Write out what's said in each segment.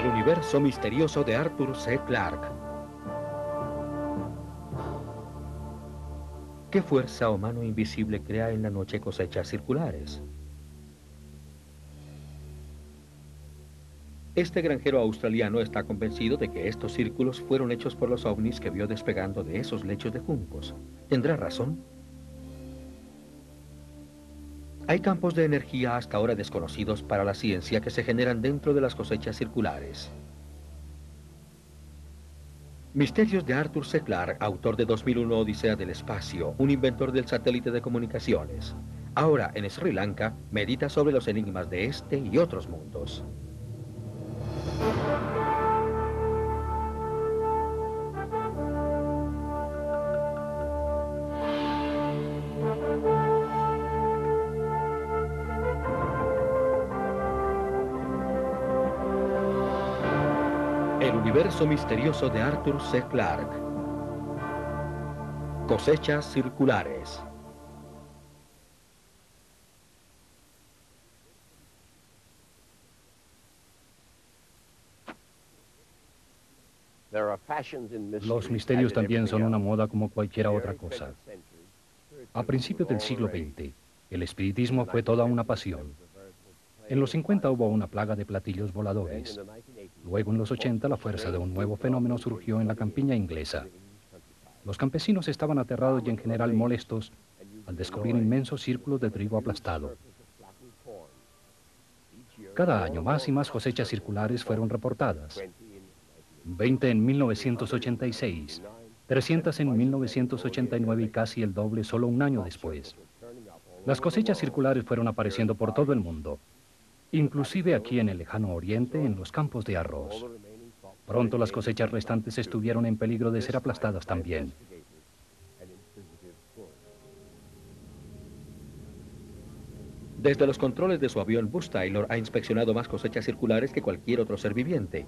El universo misterioso de Arthur C. Clarke. ¿Qué fuerza o mano invisible crea en la noche cosechas circulares? Este granjero australiano está convencido de que estos círculos fueron hechos por los ovnis que vio despegando de esos lechos de juncos. ¿Tendrá razón? Hay campos de energía hasta ahora desconocidos para la ciencia que se generan dentro de las cosechas circulares. Misterios de Arthur C. Autor de 2001 Odisea del Espacio, un inventor del satélite de comunicaciones. Ahora, en Sri Lanka, medita sobre los enigmas de este y otros mundos. universo misterioso de Arthur C. Clarke. Cosechas circulares. Los misterios también son una moda como cualquier otra cosa. A principios del siglo XX, el espiritismo fue toda una pasión. En los 50 hubo una plaga de platillos voladores. Luego en los 80 la fuerza de un nuevo fenómeno surgió en la campiña inglesa. Los campesinos estaban aterrados y en general molestos al descubrir inmensos círculos de trigo aplastado. Cada año más y más cosechas circulares fueron reportadas. 20 en 1986, 300 en 1989 y casi el doble solo un año después. Las cosechas circulares fueron apareciendo por todo el mundo inclusive aquí en el lejano oriente, en los campos de arroz. Pronto las cosechas restantes estuvieron en peligro de ser aplastadas también. Desde los controles de su avión, Bush Taylor ha inspeccionado más cosechas circulares que cualquier otro ser viviente.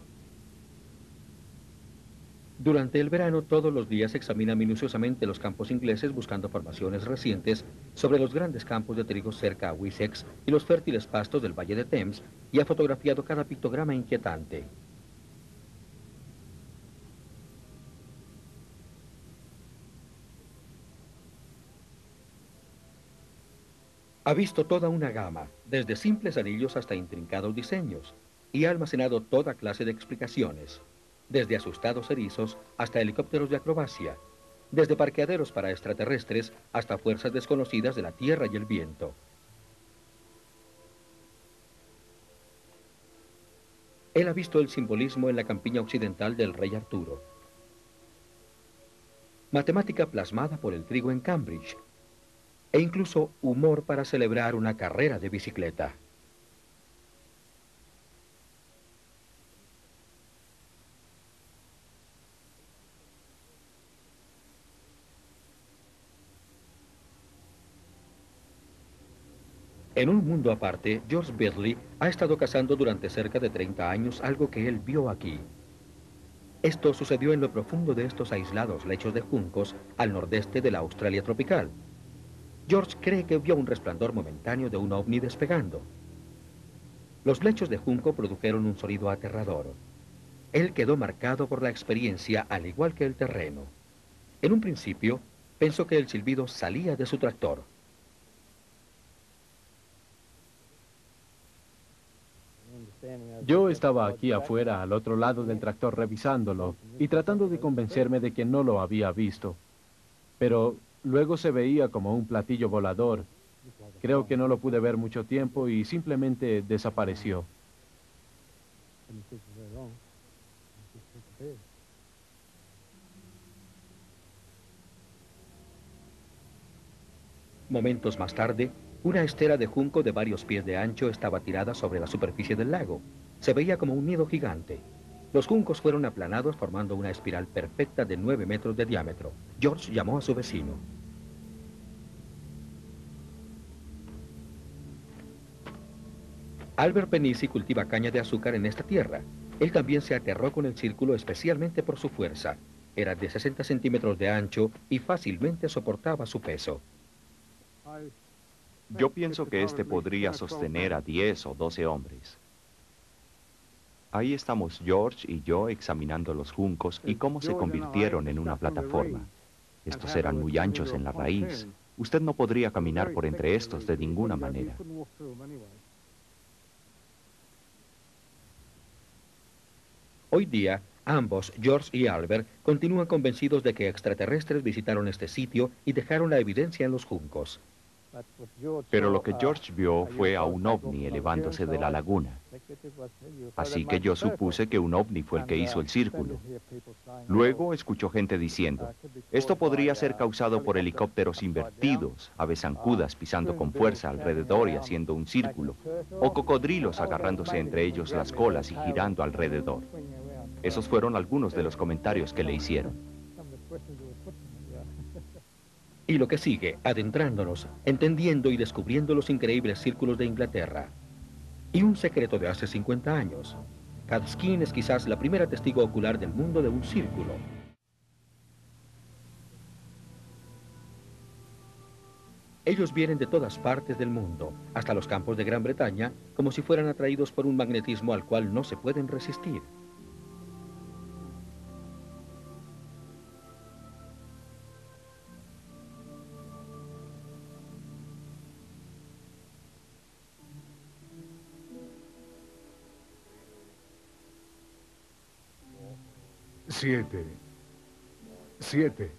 Durante el verano todos los días examina minuciosamente los campos ingleses buscando formaciones recientes sobre los grandes campos de trigo cerca a Wessex y los fértiles pastos del Valle de Thames y ha fotografiado cada pictograma inquietante. Ha visto toda una gama, desde simples anillos hasta intrincados diseños, y ha almacenado toda clase de explicaciones desde asustados erizos hasta helicópteros de acrobacia, desde parqueaderos para extraterrestres hasta fuerzas desconocidas de la Tierra y el viento. Él ha visto el simbolismo en la campiña occidental del rey Arturo. Matemática plasmada por el trigo en Cambridge. E incluso humor para celebrar una carrera de bicicleta. En un mundo aparte, George Birley ha estado cazando durante cerca de 30 años algo que él vio aquí. Esto sucedió en lo profundo de estos aislados lechos de juncos al nordeste de la Australia tropical. George cree que vio un resplandor momentáneo de un ovni despegando. Los lechos de junco produjeron un sonido aterrador. Él quedó marcado por la experiencia al igual que el terreno. En un principio, pensó que el silbido salía de su tractor. Yo estaba aquí afuera, al otro lado del tractor, revisándolo y tratando de convencerme de que no lo había visto. Pero luego se veía como un platillo volador. Creo que no lo pude ver mucho tiempo y simplemente desapareció. Momentos más tarde, una estera de junco de varios pies de ancho estaba tirada sobre la superficie del lago. Se veía como un nido gigante. Los juncos fueron aplanados formando una espiral perfecta de 9 metros de diámetro. George llamó a su vecino. Albert Penisi cultiva caña de azúcar en esta tierra. Él también se aterró con el círculo especialmente por su fuerza. Era de 60 centímetros de ancho y fácilmente soportaba su peso. Yo pienso que este podría sostener a 10 o 12 hombres. Ahí estamos George y yo examinando los juncos y cómo se convirtieron en una plataforma. Estos eran muy anchos en la raíz. Usted no podría caminar por entre estos de ninguna manera. Hoy día, ambos, George y Albert, continúan convencidos de que extraterrestres visitaron este sitio y dejaron la evidencia en los juncos. Pero lo que George vio fue a un ovni elevándose de la laguna. Así que yo supuse que un ovni fue el que hizo el círculo. Luego escuchó gente diciendo, esto podría ser causado por helicópteros invertidos, aves zancudas pisando con fuerza alrededor y haciendo un círculo, o cocodrilos agarrándose entre ellos las colas y girando alrededor. Esos fueron algunos de los comentarios que le hicieron. Y lo que sigue, adentrándonos, entendiendo y descubriendo los increíbles círculos de Inglaterra. Y un secreto de hace 50 años. Kadskin es quizás la primera testigo ocular del mundo de un círculo. Ellos vienen de todas partes del mundo, hasta los campos de Gran Bretaña, como si fueran atraídos por un magnetismo al cual no se pueden resistir. Siete. Siete.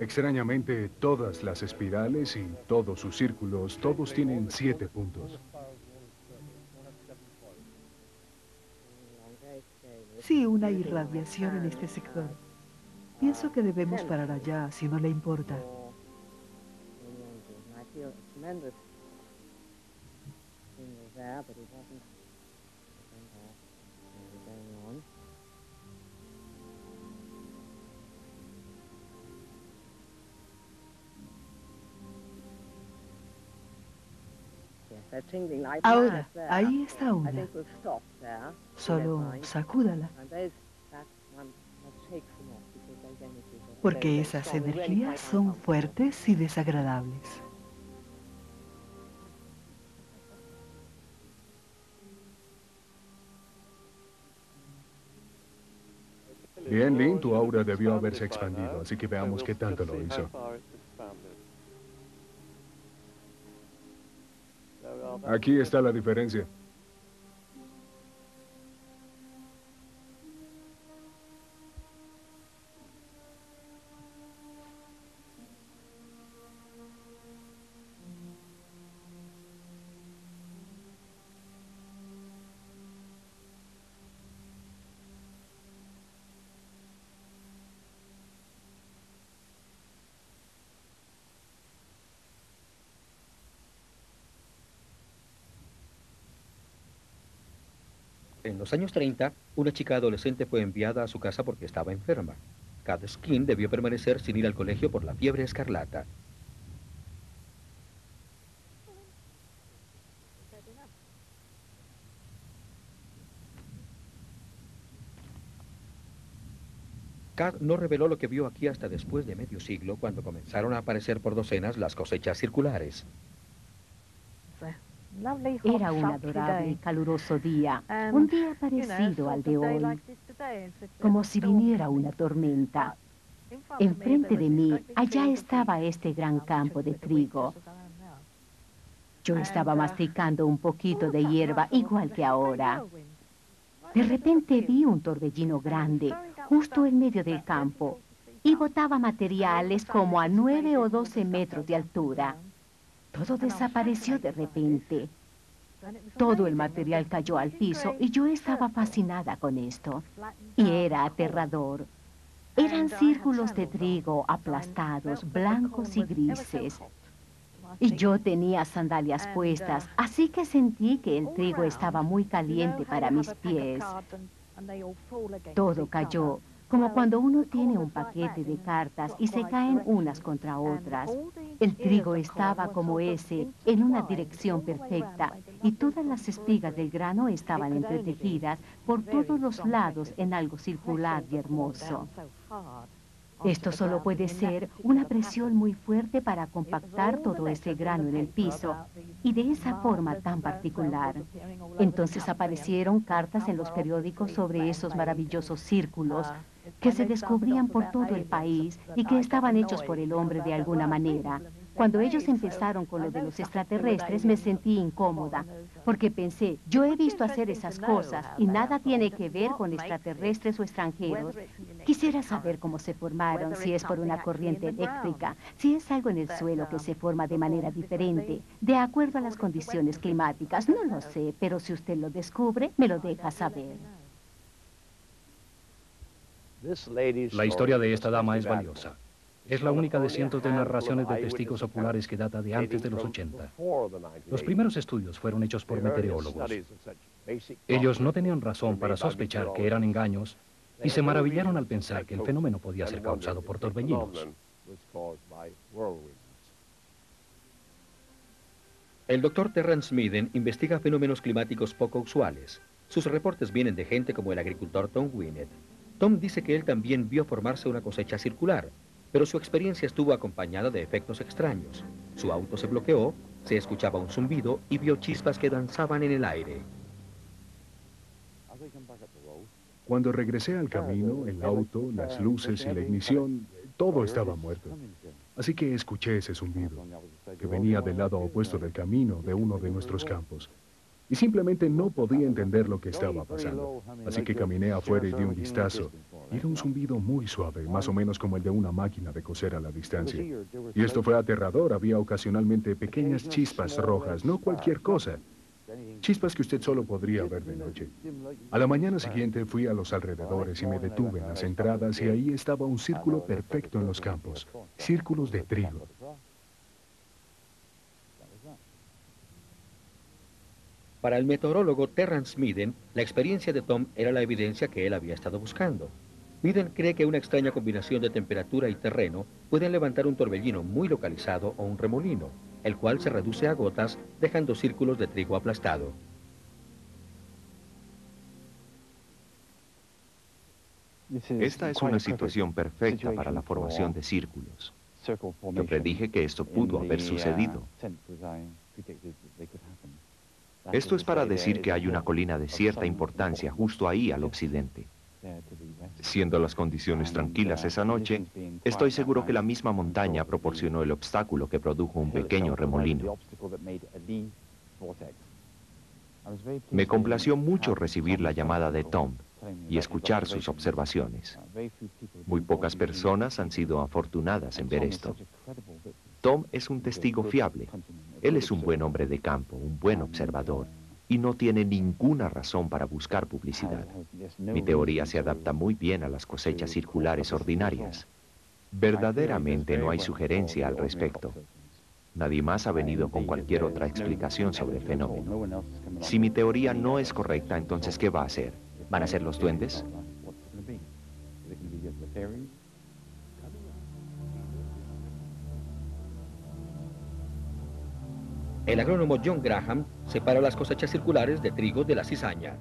Extrañamente, todas las espirales y todos sus círculos, todos tienen siete puntos. Sí, una irradiación en este sector. Pienso que debemos parar allá, si no le importa. Ahora, ahí está una. Solo sacúdala. Porque esas energías son fuertes y desagradables. Bien, Lynn, tu aura debió haberse expandido, así que veamos qué tanto lo hizo. Aquí está la diferencia. En los años 30, una chica adolescente fue enviada a su casa porque estaba enferma. Kat Skin debió permanecer sin ir al colegio por la fiebre escarlata. Kat no reveló lo que vio aquí hasta después de medio siglo, cuando comenzaron a aparecer por docenas las cosechas circulares. Era un adorable y caluroso día, un día parecido al de hoy, como si viniera una tormenta. Enfrente de mí, allá estaba este gran campo de trigo. Yo estaba masticando un poquito de hierba, igual que ahora. De repente vi un torbellino grande, justo en medio del campo, y botaba materiales como a nueve o doce metros de altura. Todo desapareció de repente. Todo el material cayó al piso y yo estaba fascinada con esto. Y era aterrador. Eran círculos de trigo aplastados, blancos y grises. Y yo tenía sandalias puestas, así que sentí que el trigo estaba muy caliente para mis pies. Todo cayó como cuando uno tiene un paquete de cartas y se caen unas contra otras. El trigo estaba como ese, en una dirección perfecta, y todas las espigas del grano estaban entretejidas por todos los lados en algo circular y hermoso. Esto solo puede ser una presión muy fuerte para compactar todo ese grano en el piso y de esa forma tan particular. Entonces aparecieron cartas en los periódicos sobre esos maravillosos círculos que se descubrían por todo el país y que estaban hechos por el hombre de alguna manera. Cuando ellos empezaron con lo de los extraterrestres me sentí incómoda, porque pensé, yo he visto hacer esas cosas y nada tiene que ver con extraterrestres o extranjeros. Quisiera saber cómo se formaron, si es por una corriente eléctrica, si es algo en el suelo que se forma de manera diferente, de acuerdo a las condiciones climáticas. No lo sé, pero si usted lo descubre, me lo deja saber. La historia de esta dama es valiosa. Es la única de cientos de narraciones de testigos oculares que data de antes de los 80. Los primeros estudios fueron hechos por meteorólogos. Ellos no tenían razón para sospechar que eran engaños y se maravillaron al pensar que el fenómeno podía ser causado por torbellinos. El doctor Terrence Miden investiga fenómenos climáticos poco usuales. Sus reportes vienen de gente como el agricultor Tom Winnett. Tom dice que él también vio formarse una cosecha circular, pero su experiencia estuvo acompañada de efectos extraños. Su auto se bloqueó, se escuchaba un zumbido y vio chispas que danzaban en el aire. Cuando regresé al camino, el auto, las luces y la ignición, todo estaba muerto. Así que escuché ese zumbido, que venía del lado opuesto del camino de uno de nuestros campos y simplemente no podía entender lo que estaba pasando. Así que caminé afuera y di un vistazo. Era un zumbido muy suave, más o menos como el de una máquina de coser a la distancia. Y esto fue aterrador. Había ocasionalmente pequeñas chispas rojas, no cualquier cosa. Chispas que usted solo podría ver de noche. A la mañana siguiente fui a los alrededores y me detuve en las entradas y ahí estaba un círculo perfecto en los campos. Círculos de trigo. Para el meteorólogo Terrence Miden, la experiencia de Tom era la evidencia que él había estado buscando. Miden cree que una extraña combinación de temperatura y terreno pueden levantar un torbellino muy localizado o un remolino, el cual se reduce a gotas dejando círculos de trigo aplastado. Esta es una situación perfecta para la formación de círculos. Yo predije que esto pudo haber sucedido. Esto es para decir que hay una colina de cierta importancia justo ahí al occidente. Siendo las condiciones tranquilas esa noche, estoy seguro que la misma montaña proporcionó el obstáculo que produjo un pequeño remolino. Me complació mucho recibir la llamada de Tom y escuchar sus observaciones. Muy pocas personas han sido afortunadas en ver esto. Tom es un testigo fiable. Él es un buen hombre de campo, un buen observador, y no tiene ninguna razón para buscar publicidad. Mi teoría se adapta muy bien a las cosechas circulares ordinarias. Verdaderamente no hay sugerencia al respecto. Nadie más ha venido con cualquier otra explicación sobre el fenómeno. Si mi teoría no es correcta, entonces ¿qué va a hacer? ¿Van a ser los duendes? El agrónomo John Graham separa las cosechas circulares de trigo de la cizaña.